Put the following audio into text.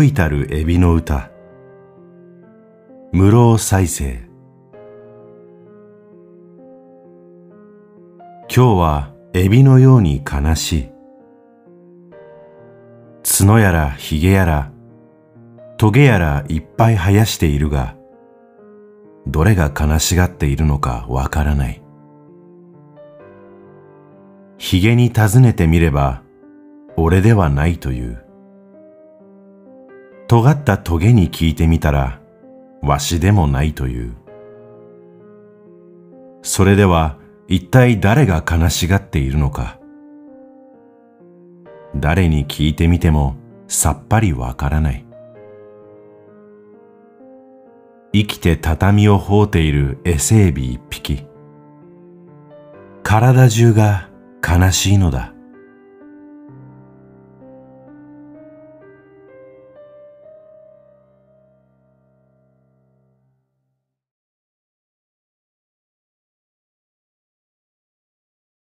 老いたるエビの歌。無老再生。今日はエビのように悲しい。角やらひげやらトゲやらいっぱい生やしているがどれが悲しがっているのかわからない。ひげに尋ねてみれば俺ではないという。尖ったトゲに聞いてみたらわしでもないという。それでは一体誰が悲しがっているのか。誰に聞いてみてもさっぱりわからない。生きて畳を放っているエセエビ一匹。体中が悲しいのだ。